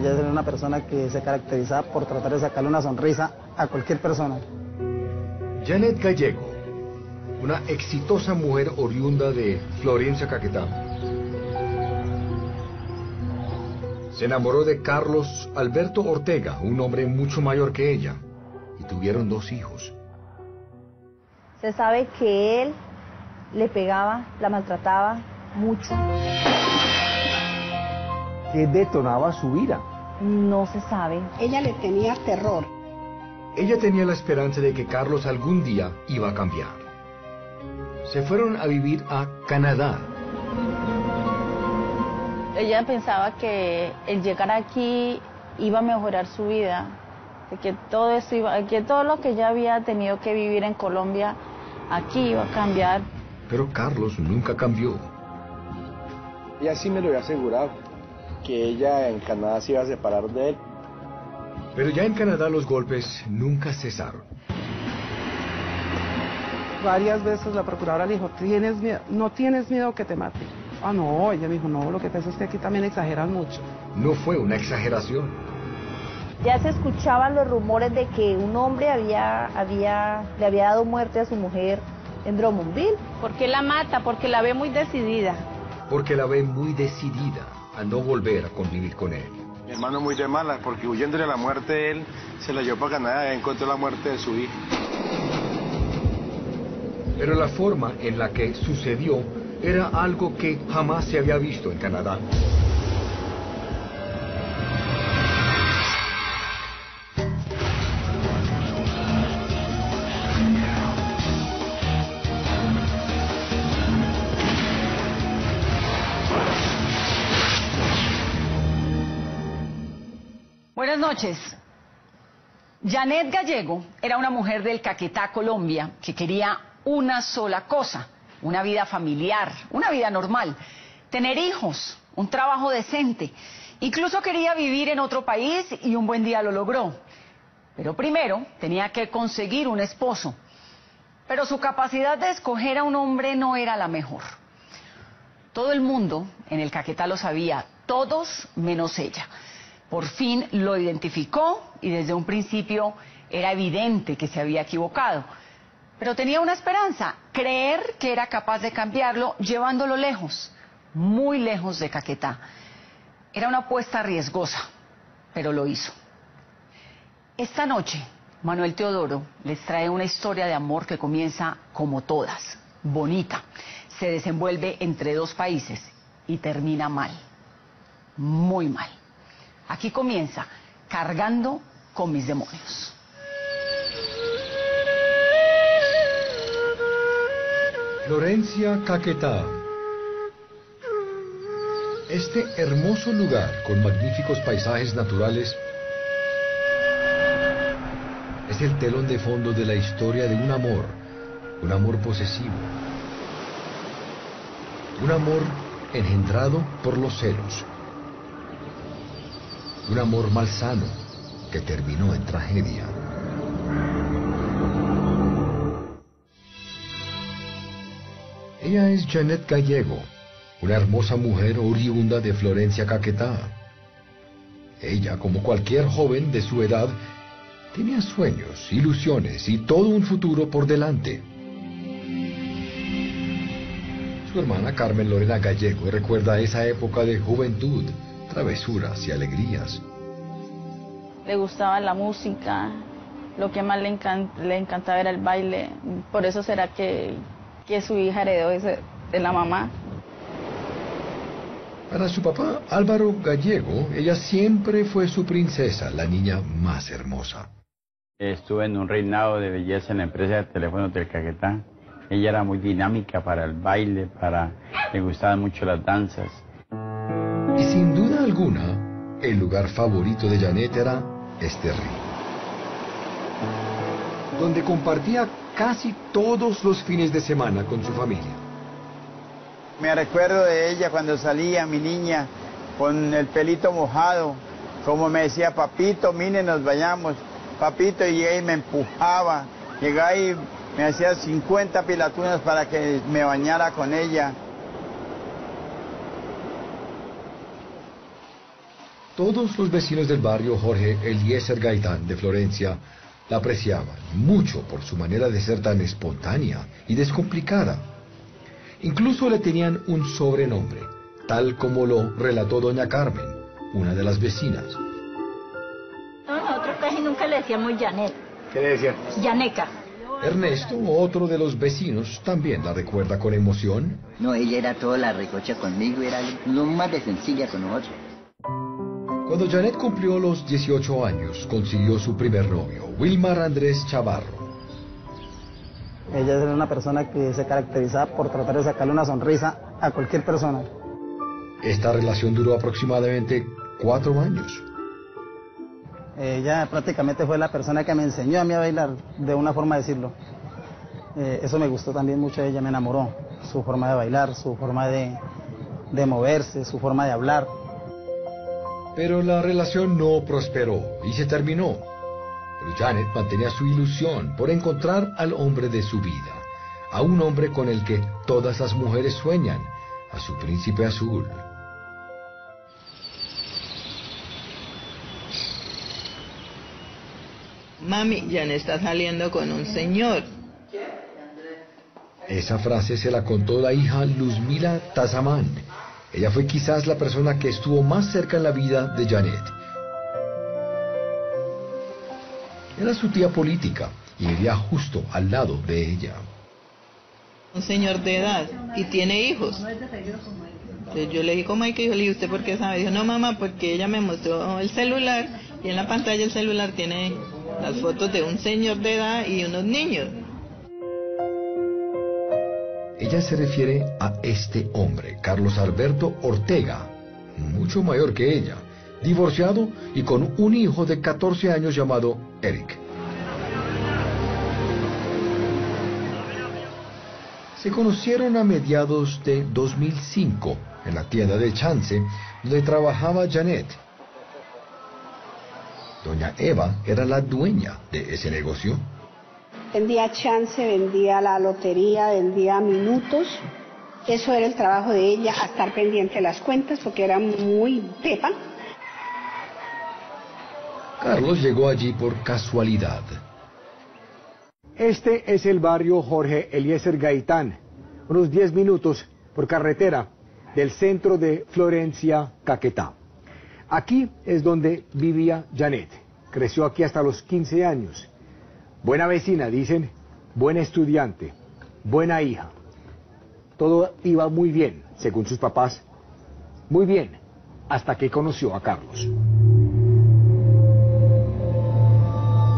ella era una persona que se caracterizaba por tratar de sacarle una sonrisa a cualquier persona. Janet Gallego, una exitosa mujer oriunda de Florencia, Caquetá, se enamoró de Carlos Alberto Ortega, un hombre mucho mayor que ella, y tuvieron dos hijos. Se sabe que él le pegaba, la maltrataba mucho. ¿Qué detonaba su ira? No se sabe. Ella le tenía terror. Ella tenía la esperanza de que Carlos algún día iba a cambiar. Se fueron a vivir a Canadá. Ella pensaba que el llegar aquí iba a mejorar su vida, de que todo eso iba, que todo lo que ella había tenido que vivir en Colombia aquí iba a cambiar. Pero Carlos nunca cambió. Y así me lo había asegurado, que ella en Canadá se iba a separar de él. Pero ya en Canadá los golpes nunca cesaron. Varias veces la procuradora le dijo, ¿Tienes miedo? no tienes miedo que te mate. Ah, no, ella me dijo, no, lo que pasa es que aquí también exageran mucho. No fue una exageración. Ya se escuchaban los rumores de que un hombre había, había, le había dado muerte a su mujer en Drummondville. ¿Por qué la mata? Porque la ve muy decidida. Porque la ve muy decidida a no volver a convivir con él. Mi hermano muy de mala, porque huyéndole a la muerte de él, se la llevó para Canadá y encontró la muerte de su hija. Pero la forma en la que sucedió era algo que jamás se había visto en Canadá. Noches. Janet Gallego era una mujer del Caquetá, Colombia, que quería una sola cosa, una vida familiar, una vida normal, tener hijos, un trabajo decente. Incluso quería vivir en otro país y un buen día lo logró. Pero primero tenía que conseguir un esposo. Pero su capacidad de escoger a un hombre no era la mejor. Todo el mundo en el Caquetá lo sabía, todos menos ella. Por fin lo identificó y desde un principio era evidente que se había equivocado. Pero tenía una esperanza, creer que era capaz de cambiarlo llevándolo lejos, muy lejos de Caquetá. Era una apuesta riesgosa, pero lo hizo. Esta noche, Manuel Teodoro les trae una historia de amor que comienza como todas, bonita. Se desenvuelve entre dos países y termina mal, muy mal. Aquí comienza cargando con mis demonios. Florencia Caquetá. Este hermoso lugar con magníficos paisajes naturales es el telón de fondo de la historia de un amor, un amor posesivo, un amor engendrado por los celos, un amor malsano que terminó en tragedia. Ella es Janet Gallego, una hermosa mujer oriunda de Florencia, Caquetá. Ella, como cualquier joven de su edad, tenía sueños, ilusiones y todo un futuro por delante. Su hermana Carmen Lorena Gallego recuerda esa época de juventud, travesuras y alegrías. Le gustaba la música, lo que más le, encan- le encantaba era el baile. Por eso será que, que su hija heredó eso de la mamá. Para su papá Álvaro Gallego, ella siempre fue su princesa, la niña más hermosa. Estuve en un reinado de belleza en la empresa de teléfonos del Caquetá. Ella era muy dinámica para el baile, para le gustaban mucho las danzas. Y sin duda alguna, el lugar favorito de Janet era este río, donde compartía casi todos los fines de semana con su familia. Me recuerdo de ella cuando salía mi niña con el pelito mojado, como me decía, papito, mire, nos vayamos. Papito, y ella me empujaba. Llegaba y me hacía 50 pilatunas para que me bañara con ella. Todos los vecinos del barrio Jorge Eliezer Gaitán de Florencia la apreciaban mucho por su manera de ser tan espontánea y descomplicada. Incluso le tenían un sobrenombre, tal como lo relató doña Carmen, una de las vecinas. Nosotros casi nunca le decíamos Janet. ¿Qué le decían? Yaneca. Ernesto, otro de los vecinos, también la recuerda con emoción. No, ella era toda la recocha conmigo, era lo más de sencilla con nosotros. Cuando Janet cumplió los 18 años, consiguió su primer novio, Wilmar Andrés Chavarro. Ella era una persona que se caracterizaba por tratar de sacarle una sonrisa a cualquier persona. Esta relación duró aproximadamente cuatro años. Ella prácticamente fue la persona que me enseñó a mí a bailar, de una forma de decirlo. Eh, eso me gustó también mucho de ella, me enamoró. Su forma de bailar, su forma de, de moverse, su forma de hablar. Pero la relación no prosperó y se terminó. Pero Janet mantenía su ilusión por encontrar al hombre de su vida, a un hombre con el que todas las mujeres sueñan, a su príncipe azul. Mami, Janet está saliendo con un señor. Esa frase se la contó la hija Luzmila Tazamán. Ella fue quizás la persona que estuvo más cerca en la vida de Janet. Era su tía política y vivía justo al lado de ella. Un señor de edad y tiene hijos. Entonces yo le dije, ¿cómo hay que hijo? Le ¿usted por qué sabe? Dijo, no mamá, porque ella me mostró el celular y en la pantalla del celular tiene las fotos de un señor de edad y unos niños. Ella se refiere a este hombre, Carlos Alberto Ortega, mucho mayor que ella, divorciado y con un hijo de 14 años llamado Eric. Se conocieron a mediados de 2005 en la tienda de Chance, donde trabajaba Janet. Doña Eva era la dueña de ese negocio. Vendía chance, vendía la lotería, vendía minutos. Eso era el trabajo de ella, a estar pendiente de las cuentas porque era muy pepa. Carlos llegó allí por casualidad. Este es el barrio Jorge Eliezer Gaitán, unos 10 minutos por carretera del centro de Florencia, Caquetá. Aquí es donde vivía Janet. Creció aquí hasta los 15 años. Buena vecina, dicen, buena estudiante, buena hija. Todo iba muy bien, según sus papás. Muy bien, hasta que conoció a Carlos.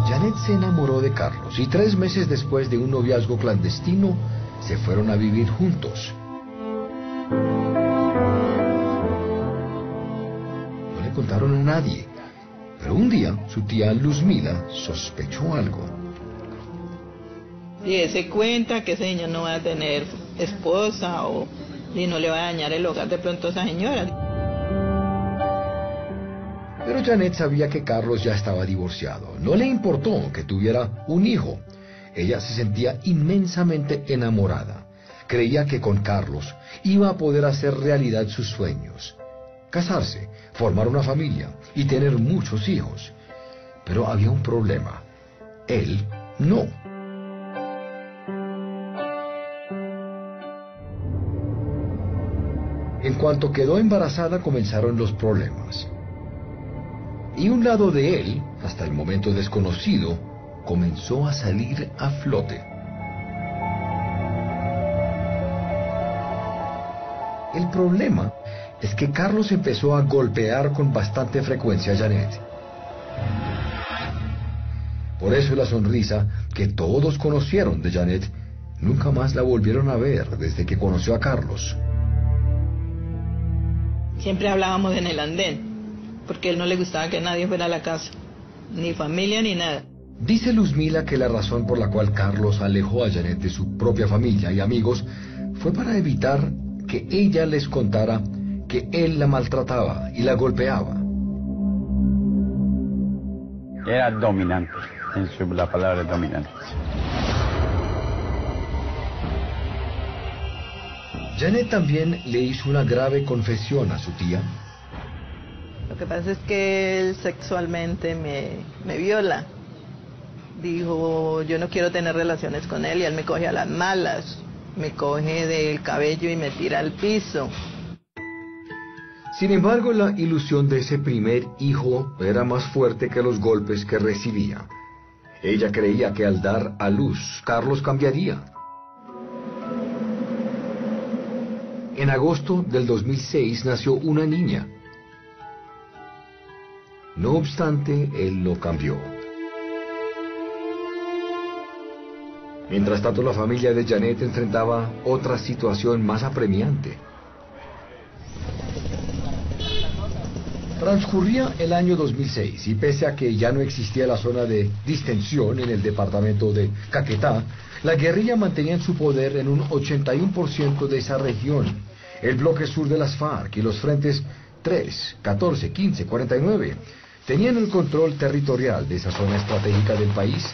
Janet se enamoró de Carlos y tres meses después de un noviazgo clandestino se fueron a vivir juntos. No le contaron a nadie, pero un día su tía Luzmila sospechó algo. Y se cuenta que ese niño no va a tener esposa o y no le va a dañar el hogar de pronto a esa señora. Pero Janet sabía que Carlos ya estaba divorciado. No le importó que tuviera un hijo. Ella se sentía inmensamente enamorada. Creía que con Carlos iba a poder hacer realidad sus sueños. Casarse, formar una familia y tener muchos hijos. Pero había un problema. Él no. En cuanto quedó embarazada comenzaron los problemas. Y un lado de él, hasta el momento desconocido, comenzó a salir a flote. El problema es que Carlos empezó a golpear con bastante frecuencia a Janet. Por eso la sonrisa que todos conocieron de Janet nunca más la volvieron a ver desde que conoció a Carlos. Siempre hablábamos en el andén, porque a él no le gustaba que nadie fuera a la casa, ni familia ni nada. Dice Luzmila que la razón por la cual Carlos alejó a Janet de su propia familia y amigos fue para evitar que ella les contara que él la maltrataba y la golpeaba. Era dominante, en su, la palabra dominante. Janet también le hizo una grave confesión a su tía. que pasa es que él sexualmente me, me viola. Dijo, yo no quiero tener relaciones con él y él me coge a las malas, me coge del cabello y me tira al piso. Sin embargo, la ilusión de ese primer hijo era más fuerte que los golpes que recibía. Ella creía que al dar a luz, Carlos cambiaría. En agosto del 2006 nació una niña. No obstante, él lo cambió. Mientras tanto, la familia de Janet enfrentaba otra situación más apremiante. Transcurría el año 2006 y pese a que ya no existía la zona de distensión en el departamento de Caquetá, la guerrilla mantenía en su poder en un 81% de esa región. El bloque sur de las FARC y los frentes 3, 14, 15, 49 tenían el control territorial de esa zona estratégica del país.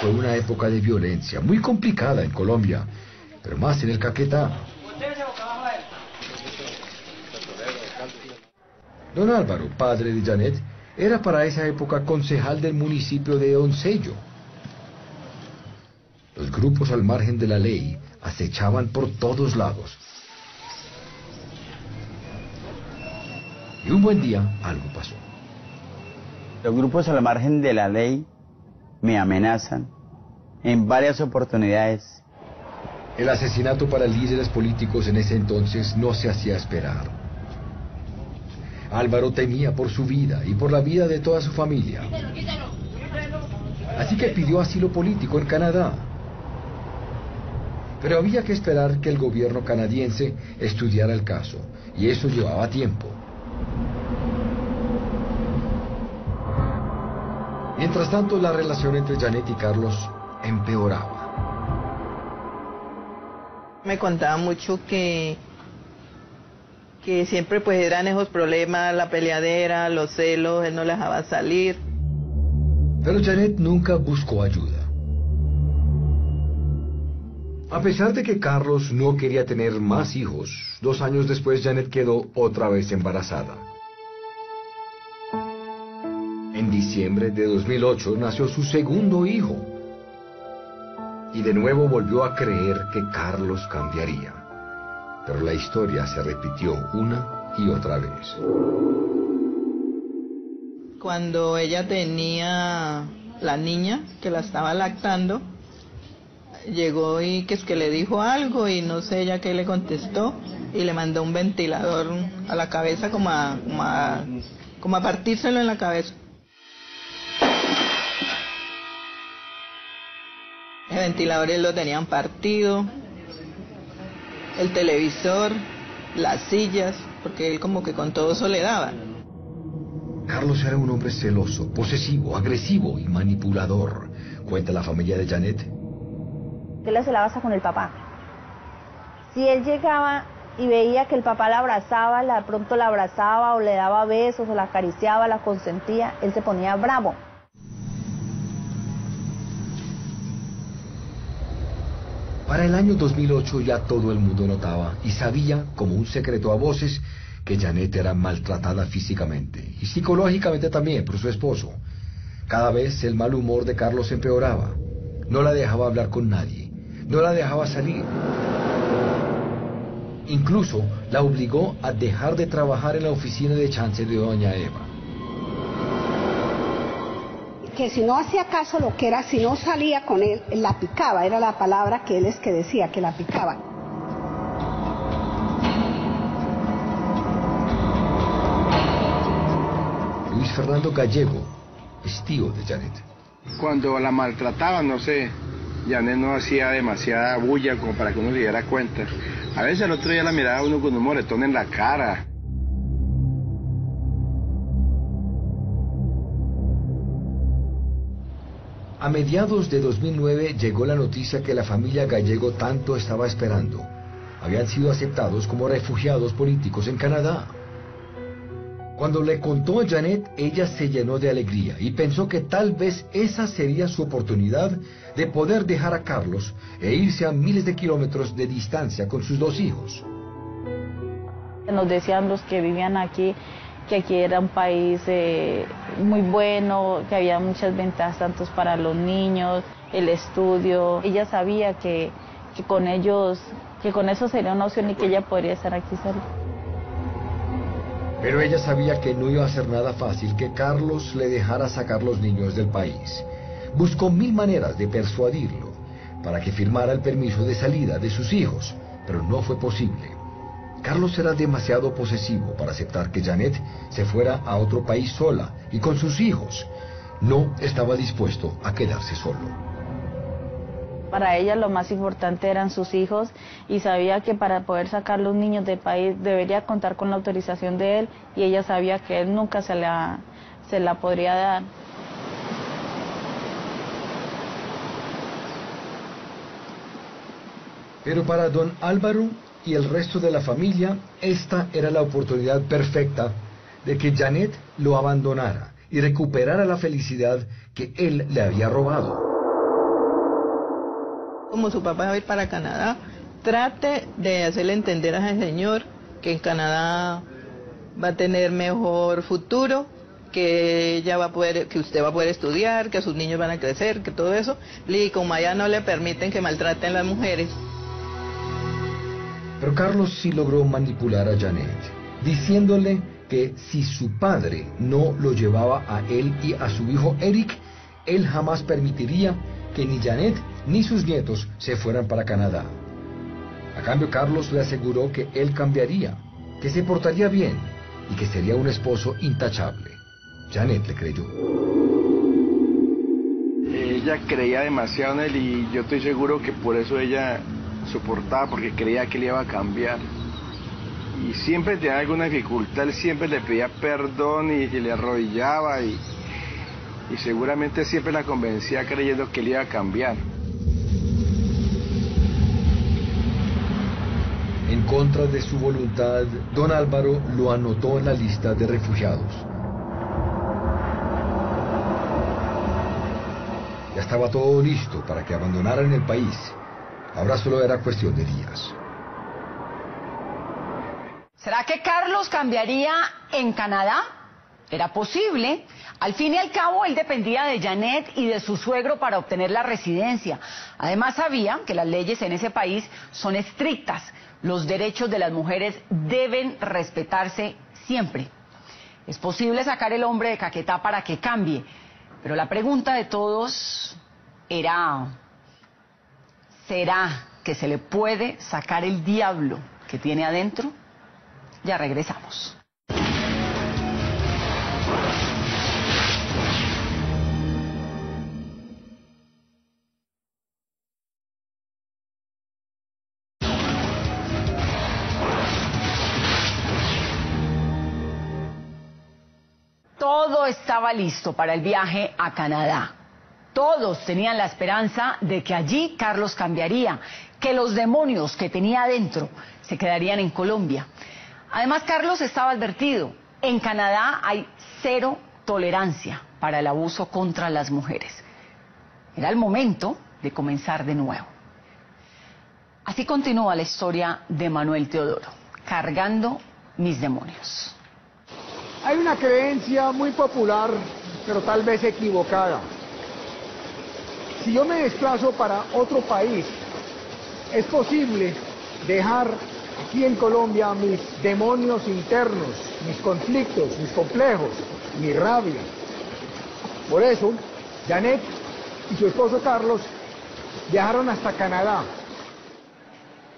Fue una época de violencia muy complicada en Colombia, pero más en el Caquetá. Don Álvaro, padre de Janet, era para esa época concejal del municipio de Oncello. Los grupos al margen de la ley acechaban por todos lados. Y un buen día algo pasó. Los grupos al margen de la ley me amenazan en varias oportunidades. El asesinato para líderes políticos en ese entonces no se hacía esperar. Álvaro temía por su vida y por la vida de toda su familia. Así que pidió asilo político en Canadá. Pero había que esperar que el gobierno canadiense estudiara el caso, y eso llevaba tiempo. Mientras tanto, la relación entre Janet y Carlos empeoraba. Me contaba mucho que que siempre pues eran esos problemas, la peleadera, los celos, él no le dejaba salir. Pero Janet nunca buscó ayuda. A pesar de que Carlos no quería tener más hijos, dos años después Janet quedó otra vez embarazada. En diciembre de 2008 nació su segundo hijo. Y de nuevo volvió a creer que Carlos cambiaría pero la historia se repitió una y otra vez. Cuando ella tenía la niña que la estaba lactando, llegó y que es que le dijo algo y no sé ella qué le contestó y le mandó un ventilador a la cabeza como a, como a, como a partírselo en la cabeza. El ventilador lo tenían partido, el televisor, las sillas, porque él como que con todo eso le daba. Carlos era un hombre celoso, posesivo, agresivo y manipulador, cuenta la familia de Janet. Se la basa con el papá. Si él llegaba y veía que el papá la abrazaba, la pronto la abrazaba o le daba besos o la acariciaba, la consentía, él se ponía bravo. Para el año 2008 ya todo el mundo notaba y sabía, como un secreto a voces, que Janet era maltratada físicamente y psicológicamente también por su esposo. Cada vez el mal humor de Carlos empeoraba. No la dejaba hablar con nadie, no la dejaba salir. Incluso la obligó a dejar de trabajar en la oficina de chance de doña Eva que si no hacía caso lo que era, si no salía con él, la picaba, era la palabra que él es que decía, que la picaba. Luis Fernando Gallego es tío de Janet. Cuando la maltrataban, no sé, Janet no hacía demasiada bulla como para que uno se diera cuenta. A veces el otro día la miraba uno con un moretón en la cara. A mediados de 2009 llegó la noticia que la familia Gallego tanto estaba esperando. Habían sido aceptados como refugiados políticos en Canadá. Cuando le contó a Janet, ella se llenó de alegría y pensó que tal vez esa sería su oportunidad de poder dejar a Carlos e irse a miles de kilómetros de distancia con sus dos hijos. Nos decían los que vivían aquí que aquí era un país eh, muy bueno, que había muchas ventajas tanto para los niños, el estudio. Ella sabía que, que con ellos, que con eso sería una opción y que ella podría estar aquí sola. Pero ella sabía que no iba a ser nada fácil que Carlos le dejara sacar los niños del país. Buscó mil maneras de persuadirlo para que firmara el permiso de salida de sus hijos, pero no fue posible. Carlos era demasiado posesivo para aceptar que Janet se fuera a otro país sola y con sus hijos. No estaba dispuesto a quedarse solo. Para ella lo más importante eran sus hijos y sabía que para poder sacar los niños del país debería contar con la autorización de él y ella sabía que él nunca se la, se la podría dar. Pero para don Álvaro y el resto de la familia, esta era la oportunidad perfecta de que Janet lo abandonara y recuperara la felicidad que él le había robado. Como su papá va a ir para Canadá, trate de hacerle entender a ese señor que en Canadá va a tener mejor futuro, que ella va a poder, que usted va a poder estudiar, que sus niños van a crecer, que todo eso. Y como allá no le permiten que maltraten las mujeres, pero Carlos sí logró manipular a Janet, diciéndole que si su padre no lo llevaba a él y a su hijo Eric, él jamás permitiría que ni Janet ni sus nietos se fueran para Canadá. A cambio, Carlos le aseguró que él cambiaría, que se portaría bien y que sería un esposo intachable. Janet le creyó. Ella creía demasiado en él y yo estoy seguro que por eso ella soportaba porque creía que le iba a cambiar. Y siempre tenía alguna dificultad, él siempre le pedía perdón y, le arrodillaba y, y seguramente siempre la convencía creyendo que le iba a cambiar. En contra de su voluntad, don Álvaro lo anotó en la lista de refugiados. Ya estaba todo listo para que abandonaran el país Ahora solo era cuestión de días. ¿Será que Carlos cambiaría en Canadá? Era posible. Al fin y al cabo, él dependía de Janet y de su suegro para obtener la residencia. Además, sabía que las leyes en ese país son estrictas. Los derechos de las mujeres deben respetarse siempre. Es posible sacar el hombre de Caquetá para que cambie, pero la pregunta de todos era, ¿Será que se le puede sacar el diablo que tiene adentro? Ya regresamos. Todo estaba listo para el viaje a Canadá. Todos tenían la esperanza de que allí Carlos cambiaría, que los demonios que tenía adentro se quedarían en Colombia. Además, Carlos estaba advertido, en Canadá hay cero tolerancia para el abuso contra las mujeres. Era el momento de comenzar de nuevo. Así continúa la historia de Manuel Teodoro, cargando mis demonios. Hay una creencia muy popular, pero tal vez equivocada, si yo me desplazo para otro país, es posible dejar aquí en Colombia mis demonios internos, mis conflictos, mis complejos, mi rabia. Por eso, Janet y su esposo Carlos viajaron hasta Canadá.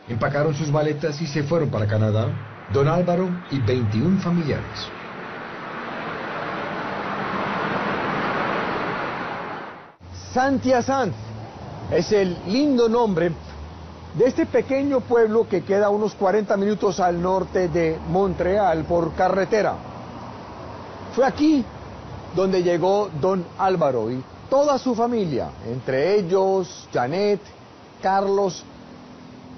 Empacaron sus maletas y se fueron para Canadá, don Álvaro y 21 familiares. Santiazán es el lindo nombre de este pequeño pueblo que queda unos 40 minutos al norte de Montreal por carretera. Fue aquí donde llegó don Álvaro y toda su familia, entre ellos Janet, Carlos,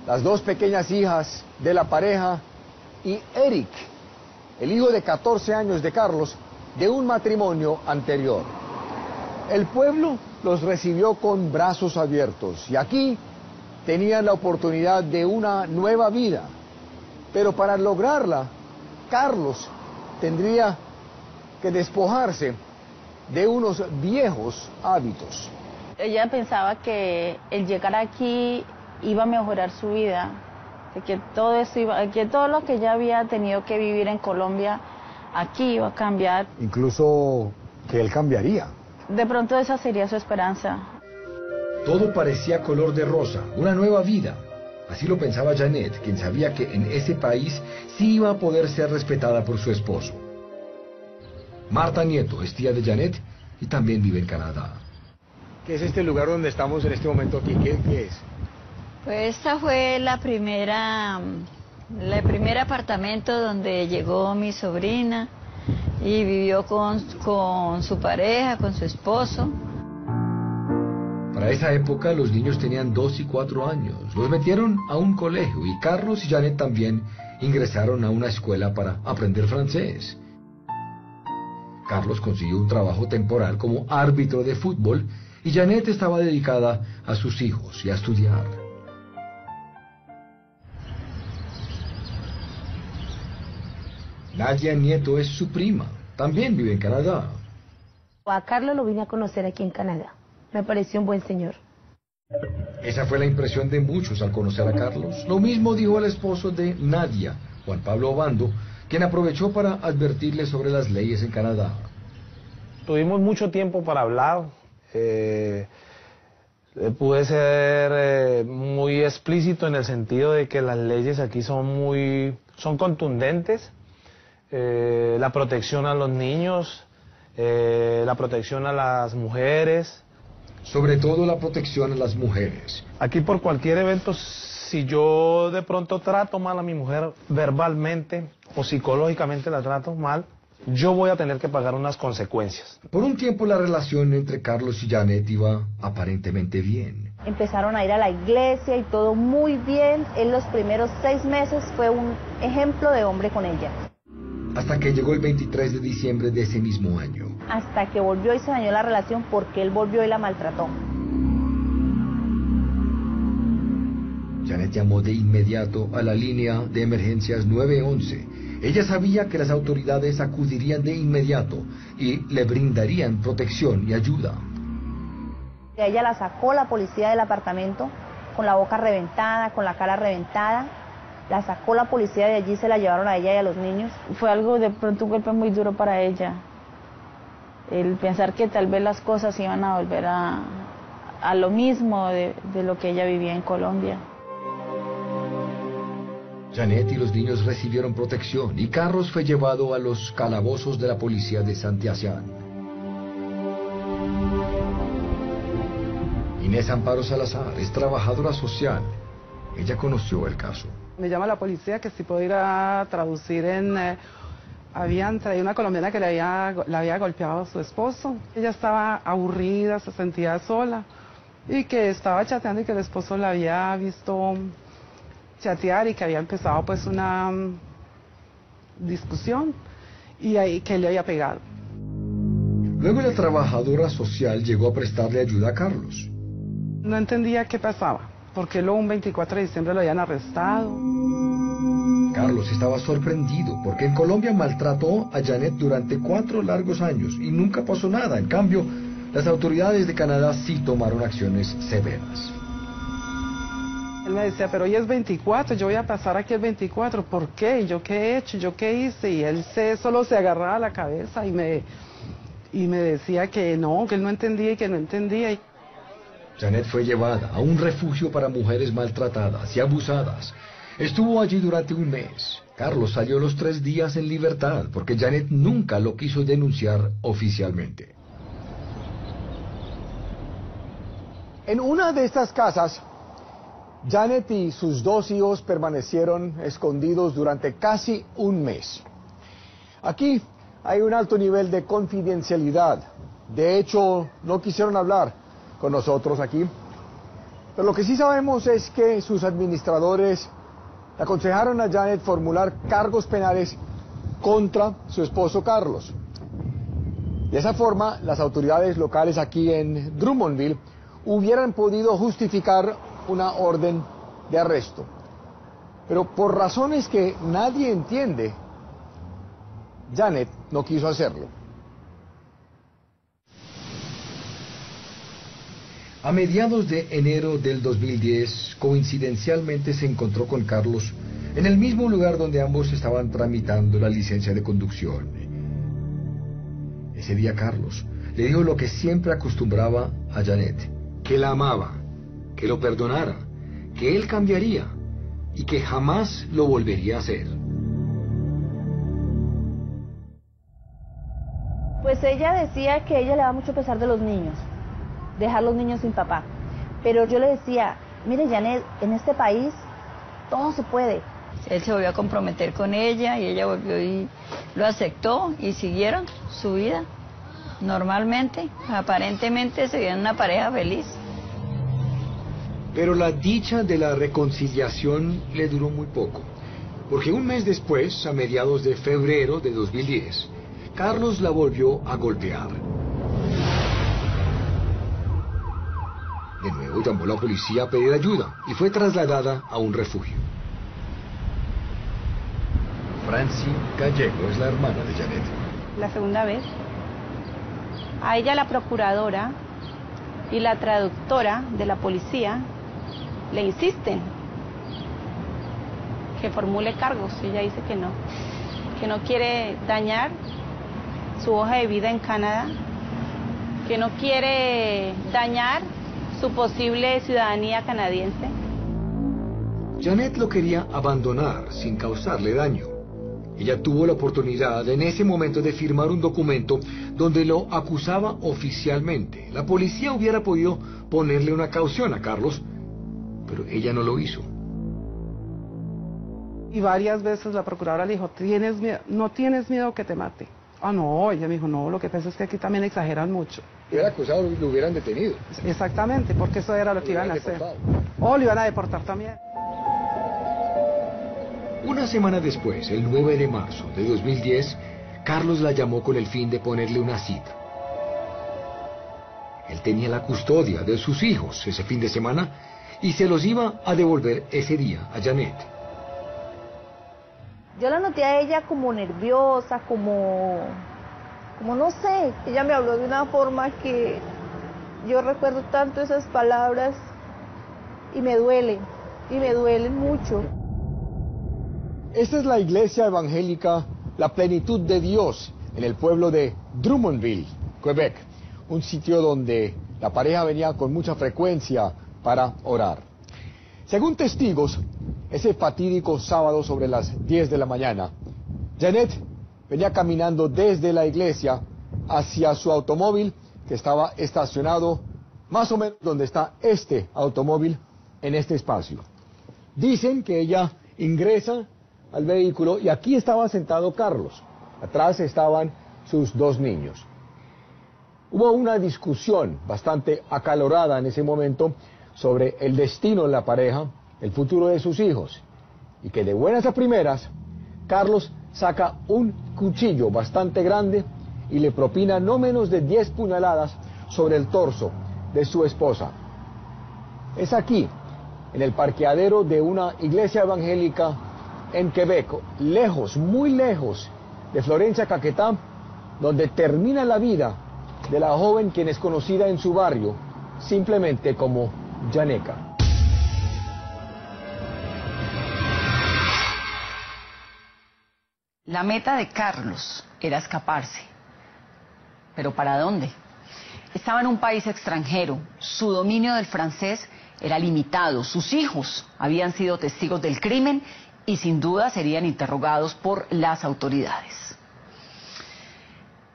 las dos pequeñas hijas de la pareja y Eric, el hijo de 14 años de Carlos, de un matrimonio anterior. El pueblo los recibió con brazos abiertos y aquí tenían la oportunidad de una nueva vida. Pero para lograrla Carlos tendría que despojarse de unos viejos hábitos. Ella pensaba que el llegar aquí iba a mejorar su vida, que todo eso iba, que todo lo que ella había tenido que vivir en Colombia aquí iba a cambiar. Incluso que él cambiaría. De pronto esa sería su esperanza. Todo parecía color de rosa, una nueva vida. Así lo pensaba Janet, quien sabía que en ese país sí iba a poder ser respetada por su esposo. Marta Nieto es tía de Janet y también vive en Canadá. ¿Qué es este lugar donde estamos en este momento aquí? ¿Qué, qué es? Pues esta fue la primera, el primer apartamento donde llegó mi sobrina y vivió con, con su pareja, con su esposo. Para esa época los niños tenían dos y cuatro años. Los metieron a un colegio y Carlos y Janet también ingresaron a una escuela para aprender francés. Carlos consiguió un trabajo temporal como árbitro de fútbol y Janet estaba dedicada a sus hijos y a estudiar. Nadia Nieto es su prima, también vive en Canadá. A Carlos lo vine a conocer aquí en Canadá. Me pareció un buen señor. Esa fue la impresión de muchos al conocer a Carlos. Lo mismo dijo el esposo de Nadia, Juan Pablo Obando, quien aprovechó para advertirle sobre las leyes en Canadá. Tuvimos mucho tiempo para hablar. Eh, eh, pude ser eh, muy explícito en el sentido de que las leyes aquí son muy son contundentes. La protección a los niños, la protección a las mujeres, sobre todo la protección a las mujeres. Aquí por cualquier evento, si yo de pronto trato mal a mi mujer verbalmente o psicológicamente la trato mal, yo voy a tener que pagar unas consecuencias. Por un tiempo la relación entre Carlos y Janet iba aparentemente bien. Empezaron a ir a la iglesia y todo muy bien. En los primeros seis meses fue un ejemplo de hombre con ella. Hasta que llegó el 23 de diciembre de ese mismo año. Hasta que volvió y se dañó la relación porque él volvió y la maltrató. Janet llamó de inmediato a la línea de emergencias 911. Ella sabía que las autoridades acudirían de inmediato y le brindarían protección y ayuda. Ella la sacó la policía del apartamento con la boca reventada, con la cara reventada. La sacó la policía de allí, se la llevaron a ella y a los niños. Fue algo de pronto un golpe muy duro para ella. El pensar que tal vez las cosas iban a volver a, a lo mismo de, de lo que ella vivía en Colombia. Janet y los niños recibieron protección y Carlos fue llevado a los calabozos de la policía de Santiago. Inés Amparo Salazar es trabajadora social. Ella conoció el caso. Me llama la policía que si puedo ir a traducir en... Eh, habían traído una colombiana que le había, golpeado a su esposo. Ella estaba aburrida, se sentía sola y que estaba chateando y que el esposo la había visto chatear y que había empezado pues una mm, discusión y ahí que le había pegado. Luego la trabajadora social llegó a prestarle ayuda a Carlos. No entendía qué pasaba, porque luego un 24 de diciembre lo habían arrestado. Carlos estaba sorprendido porque en Colombia maltrató a Janet durante cuatro largos años y nunca pasó nada. En cambio, las autoridades de Canadá sí tomaron acciones severas. Él me decía, pero hoy es 24, yo voy a pasar aquí el 24, ¿por qué? ¿Yo qué he hecho? ¿Yo qué hice? Y él se, solo se agarraba la cabeza y me, y me decía que no, que él no entendía y que no entendía. Janet fue llevada a un refugio para mujeres maltratadas y abusadas. Estuvo allí durante un mes. Carlos salió los tres días en libertad porque Janet nunca lo quiso denunciar oficialmente. En una de estas casas, Janet y sus dos hijos permanecieron escondidos durante casi un mes. Aquí hay un alto nivel de confidencialidad. De hecho, no quisieron hablar con nosotros aquí. Pero lo que sí sabemos es que sus administradores aconsejaron a Janet formular cargos penales contra su esposo Carlos. De esa forma, las autoridades locales aquí en Drummondville hubieran podido justificar una orden de arresto. Pero por razones que nadie entiende, Janet no quiso hacerlo. A mediados de enero del 2010, coincidencialmente se encontró con Carlos en el mismo lugar donde ambos estaban tramitando la licencia de conducción. Ese día Carlos le dijo lo que siempre acostumbraba a Janet, que la amaba, que lo perdonara, que él cambiaría y que jamás lo volvería a hacer. Pues ella decía que ella le da mucho pesar de los niños, dejar los niños sin papá. Pero yo le decía, mire Janet, en este país todo se puede. Él se volvió a comprometer con ella y ella volvió y lo aceptó y siguieron su vida normalmente. Aparentemente se vieron una pareja feliz. Pero la dicha de la reconciliación le duró muy poco, porque un mes después, a mediados de febrero de 2010, Carlos la volvió a golpear. De nuevo llamó la policía a pedir ayuda y fue trasladada a un refugio. Franci Gallego es la hermana de Janet. La segunda vez, a ella la procuradora y la traductora de la policía le insisten que formule cargos. Ella dice que no, que no quiere dañar su hoja de vida en Canadá, que no quiere dañar su posible ciudadanía canadiense. Janet lo quería abandonar sin causarle daño. Ella tuvo la oportunidad en ese momento de firmar un documento donde lo acusaba oficialmente. La policía hubiera podido ponerle una caución a Carlos, pero ella no lo hizo. Y varias veces la procuradora le dijo, ¿Tienes miedo? ¿no tienes miedo que te mate? Ah, no, ella me dijo, no, lo que pasa es que aquí también exageran mucho. Hubiera acusado, lo hubieran detenido. Exactamente, porque eso era lo que iban a hacer. O lo iban a deportar también. Una semana después, el 9 de marzo de 2010, Carlos la llamó con el fin de ponerle una cita. Él tenía la custodia de sus hijos ese fin de semana y se los iba a devolver ese día a Janet. Yo la noté a ella como nerviosa, como, como no sé, ella me habló de una forma que yo recuerdo tanto esas palabras y me duelen, y me duelen mucho. Esta es la iglesia evangélica La Plenitud de Dios en el pueblo de Drummondville, Quebec, un sitio donde la pareja venía con mucha frecuencia para orar. Según testigos, ese fatídico sábado sobre las 10 de la mañana, Janet venía caminando desde la iglesia hacia su automóvil que estaba estacionado más o menos donde está este automóvil en este espacio. Dicen que ella ingresa al vehículo y aquí estaba sentado Carlos. Atrás estaban sus dos niños. Hubo una discusión bastante acalorada en ese momento sobre el destino de la pareja, el futuro de sus hijos, y que de buenas a primeras, Carlos saca un cuchillo bastante grande y le propina no menos de 10 puñaladas sobre el torso de su esposa. Es aquí, en el parqueadero de una iglesia evangélica en Quebec, lejos, muy lejos de Florencia Caquetá, donde termina la vida de la joven quien es conocida en su barrio simplemente como Janeca. La meta de Carlos era escaparse. ¿Pero para dónde? Estaba en un país extranjero, su dominio del francés era limitado, sus hijos habían sido testigos del crimen y sin duda serían interrogados por las autoridades.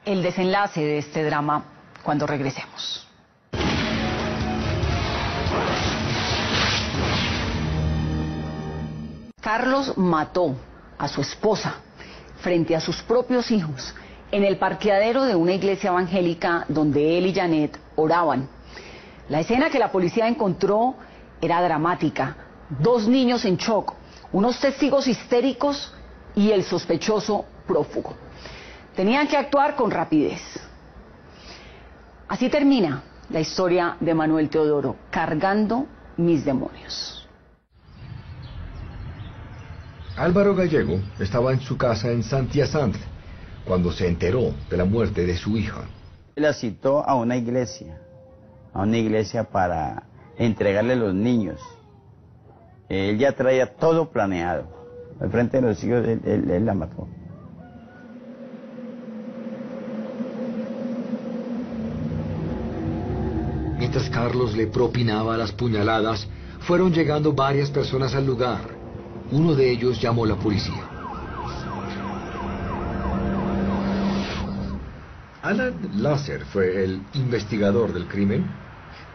El desenlace de este drama cuando regresemos. Carlos mató a su esposa frente a sus propios hijos en el parqueadero de una iglesia evangélica donde él y Janet oraban. La escena que la policía encontró era dramática. Dos niños en shock, unos testigos histéricos y el sospechoso prófugo. Tenían que actuar con rapidez. Así termina la historia de Manuel Teodoro, cargando mis demonios. Álvaro Gallego estaba en su casa en Santiasandre cuando se enteró de la muerte de su hija. La citó a una iglesia, a una iglesia para entregarle a los niños. Él ya traía todo planeado. Al frente de los hijos, él, él- él la mató. Mientras Carlos le propinaba las puñaladas, fueron llegando varias personas al lugar. Uno de ellos llamó a la policía. Alan Lasser fue el investigador del crimen.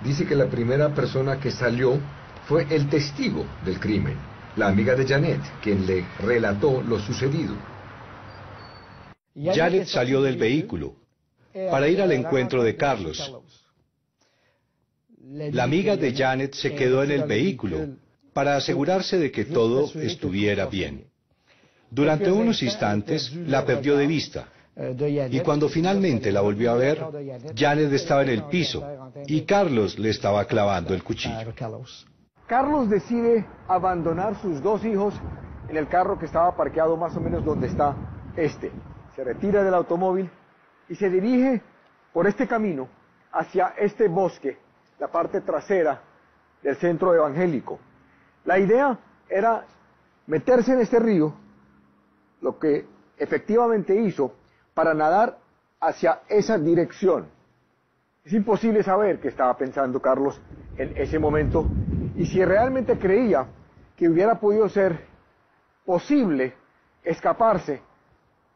Dice que la primera persona que salió fue el testigo del crimen, la amiga de Janet, quien le relató lo sucedido. Janet salió del vehículo para ir al encuentro de Carlos. La amiga de Janet se quedó en el vehículo para asegurarse de que todo estuviera bien. Durante unos instantes la perdió de vista y cuando finalmente la volvió a ver, Janet estaba en el piso y Carlos le estaba clavando el cuchillo. Carlos decide abandonar sus dos hijos en el carro que estaba parqueado más o menos donde está este. Se retira del automóvil y se dirige por este camino hacia este bosque, la parte trasera del centro evangélico. La idea era meterse en este río, lo que efectivamente hizo para nadar hacia esa dirección. Es imposible saber qué estaba pensando Carlos en ese momento y si realmente creía que hubiera podido ser posible escaparse,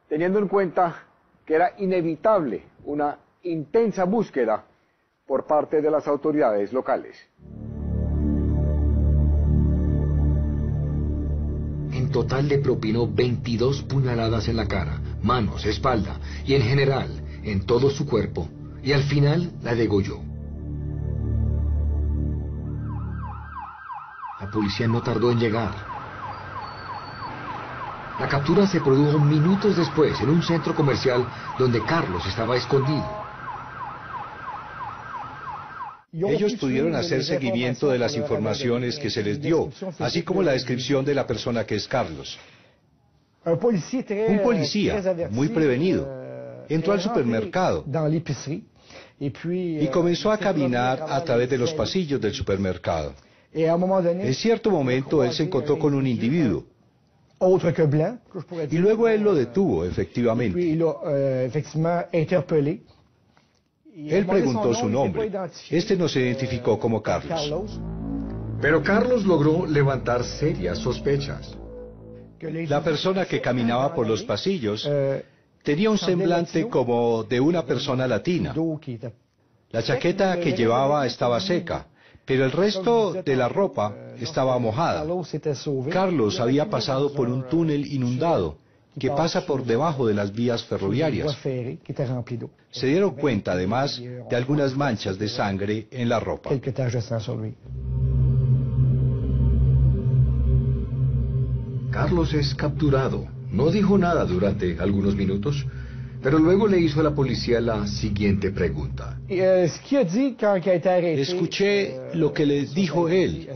teniendo en cuenta que era inevitable una intensa búsqueda por parte de las autoridades locales. En total le propinó 22 puñaladas en la cara, manos, espalda y en general en todo su cuerpo, y al final la degolló. La policía no tardó en llegar. La captura se produjo minutos después en un centro comercial donde Carlos estaba escondido. Ellos pudieron hacer seguimiento de las informaciones que se les dio, así como la descripción de la persona que es Carlos. Un policía, muy prevenido, entró al supermercado y comenzó a caminar a través de los pasillos del supermercado. En cierto momento él se encontró con un individuo y luego él lo detuvo, efectivamente. Él preguntó su nombre. Este no se identificó como Carlos. Pero Carlos logró levantar serias sospechas. La persona que caminaba por los pasillos tenía un semblante como de una persona latina. La chaqueta que llevaba estaba seca, pero el resto de la ropa estaba mojada. Carlos había pasado por un túnel inundado que pasa por debajo de las vías ferroviarias. Se dieron cuenta además de algunas manchas de sangre en la ropa. Carlos es capturado. No dijo nada durante algunos minutos, pero luego le hizo a la policía la siguiente pregunta. Escuché lo que le dijo él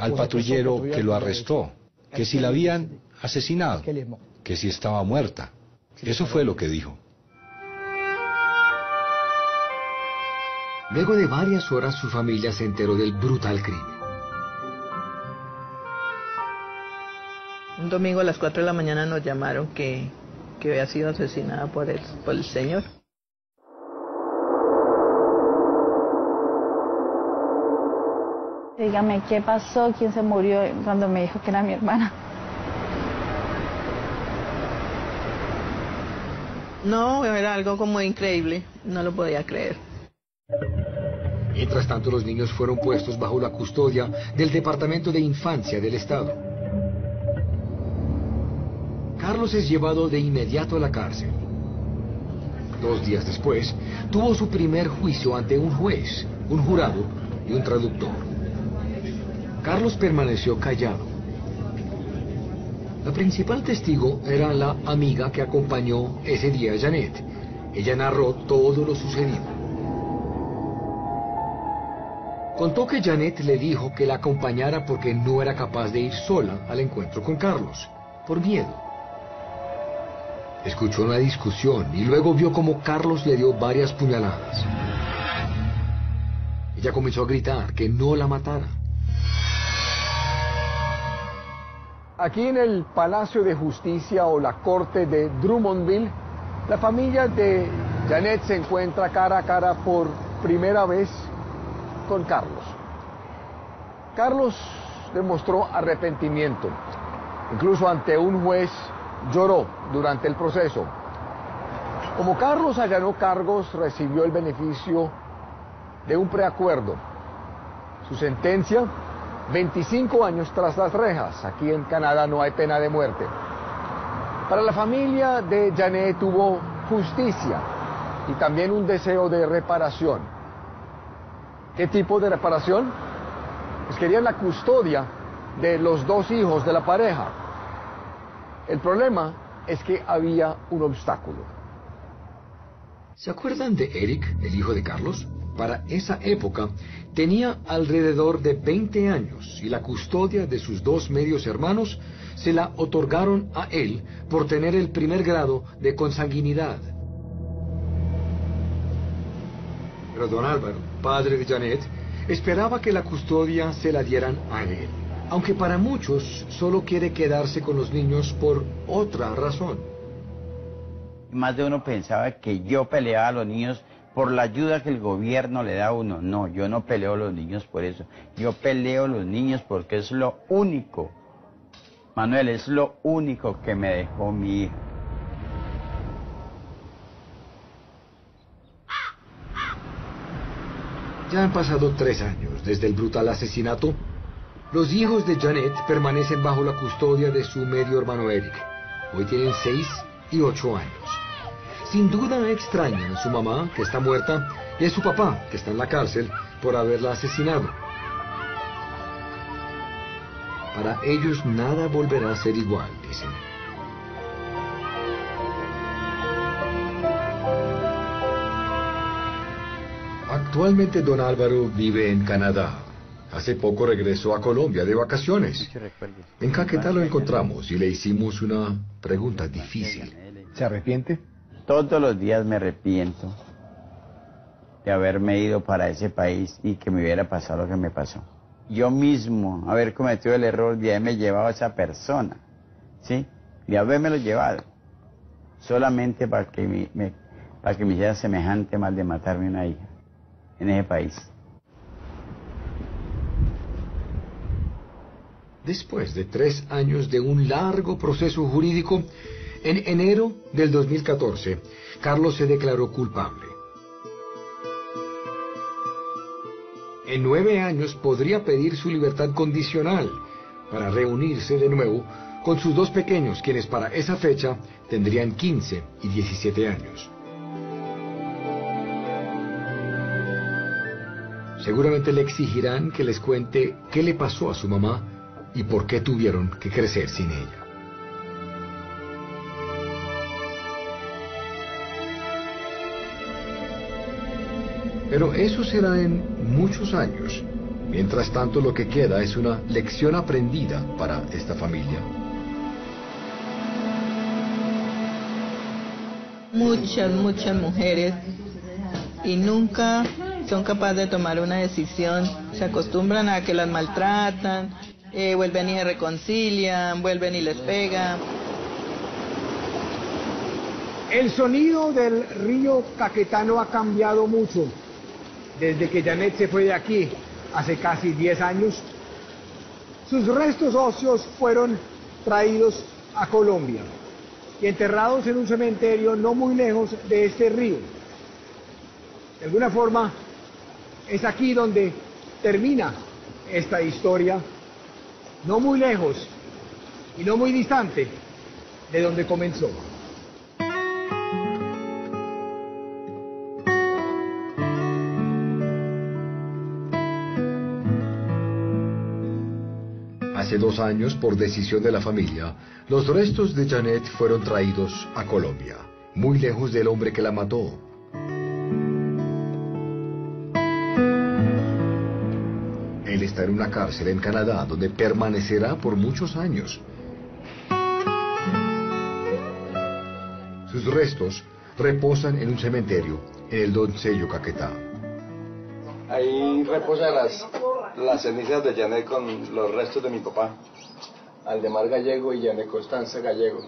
al patrullero que lo arrestó, que si la habían asesinado, que si estaba muerta. Eso fue lo que dijo. Luego de varias horas su familia se enteró del brutal crimen. Un domingo a las 4 de la mañana nos llamaron que, que había sido asesinada por el, por el señor. Dígame, ¿qué pasó? ¿Quién se murió? Cuando me dijo que era mi hermana. No, era algo como increíble, no lo podía creer. Mientras tanto, los niños fueron puestos bajo la custodia del Departamento de Infancia del Estado. Carlos es llevado de inmediato a la cárcel. Dos días después, tuvo su primer juicio ante un juez, un jurado y un traductor. Carlos permaneció callado. La principal testigo era la amiga que acompañó ese día a Janet. Ella narró todo lo sucedido. Contó que Janet le dijo que la acompañara porque no era capaz de ir sola al encuentro con Carlos, por miedo. Escuchó una discusión y luego vio como Carlos le dio varias puñaladas. Ella comenzó a gritar que no la matara. Aquí en el Palacio de Justicia o la Corte de Drummondville, la familia de Janet se encuentra cara a cara por primera vez con Carlos. Carlos demostró arrepentimiento. Incluso ante un juez lloró durante el proceso. Como Carlos allanó cargos, recibió el beneficio de un preacuerdo. Su sentencia, 25 años tras las rejas. Aquí en Canadá no hay pena de muerte. Para la familia de Janet hubo justicia y también un deseo de reparación. ¿Qué tipo de reparación? Pues querían la custodia de los dos hijos de la pareja. El problema es que había un obstáculo. ¿Se acuerdan de Eric, el hijo de Carlos? Para esa época tenía alrededor de 20 años y la custodia de sus dos medios hermanos se la otorgaron a él por tener el primer grado de consanguinidad. Pero don Álvaro, padre de Janet, esperaba que la custodia se la dieran a él, aunque para muchos solo quiere quedarse con los niños por otra razón. Más de uno pensaba que yo peleaba a los niños por la ayuda que el gobierno le da a uno. No, yo no peleo a los niños por eso. Yo peleo a los niños porque es lo único. Manuel, es lo único que me dejó mi hija. Ya han pasado tres años desde el brutal asesinato. Los hijos de Janet permanecen bajo la custodia de su medio hermano Eric. Hoy tienen seis y ocho años. Sin duda extrañan a su mamá, que está muerta, y a su papá, que está en la cárcel por haberla asesinado. Para ellos nada volverá a ser igual, dicen. Actualmente don Álvaro vive en Canadá. Hace poco regresó a Colombia de vacaciones. En Caquetá lo encontramos y le hicimos una pregunta difícil. ¿Se arrepiente? Todos los días me arrepiento de haberme ido para ese país y que me hubiera pasado lo que me pasó. Yo mismo haber cometido el error de haberme llevado a esa persona, ¿sí? De haberme llevado, solamente para que me, para que me hiciera semejante mal de matarme una hija en ese país. Después de tres años de un largo proceso jurídico, en enero del 2014, Carlos se declaró culpable. En nueve años podría pedir su libertad condicional para reunirse de nuevo con sus dos pequeños, quienes para esa fecha tendrían 15 y 17 años. Seguramente le exigirán que les cuente qué le pasó a su mamá y por qué tuvieron que crecer sin ella. Pero eso será en muchos años. Mientras tanto, lo que queda es una lección aprendida para esta familia. Muchas, muchas mujeres y nunca son capaces de tomar una decisión. Se acostumbran a que las maltratan, eh, vuelven y se reconcilian, vuelven y les pegan. El sonido del río Caquetano ha cambiado mucho desde que Janet se fue de aquí hace casi 10 años. Sus restos óseos fueron traídos a Colombia y enterrados en un cementerio no muy lejos de este río. De alguna forma, es aquí donde termina esta historia, no muy lejos y no muy distante de donde comenzó. Hace dos años, por decisión de la familia, los restos de Janet fueron traídos a Colombia, muy lejos del hombre que la mató. Él está en una cárcel en Canadá donde permanecerá por muchos años. Sus restos reposan en un cementerio en el Doncello Caquetá. Ahí reposan las, las cenizas de Janet con los restos de mi papá, Aldemar Gallego y Janet Constanza Gallego.